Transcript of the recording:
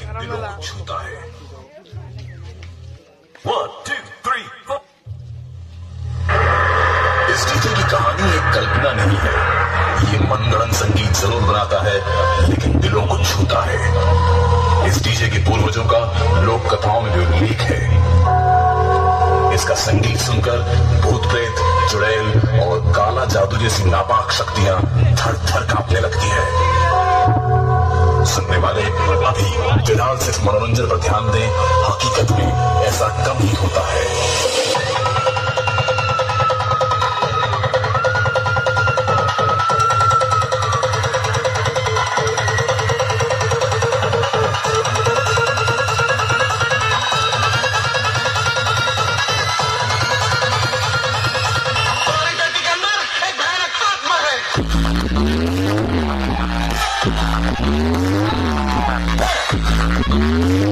लेकिन दिलों को छूता है। वन टू थ्री की कहानी एक कल्पना नहीं है। ये मनगढ़ंत संगीत ज़रूर बनाता है लेकिन दिलों को छूता है। इस डीजे के पूर्वजों का लोक कथाओं में भी उल्लेख है। इसका संगीत सुनकर भूत प्रेत चुड़ैल और काला जादू जैसी नापाक शक्तियाँ थर थर कांपने लगती है। वाले ही फ़िलहाल सिर्फ़ मनोरंजन पर ध्यान दें, हकीकत में ऐसा कम ही होता है। वन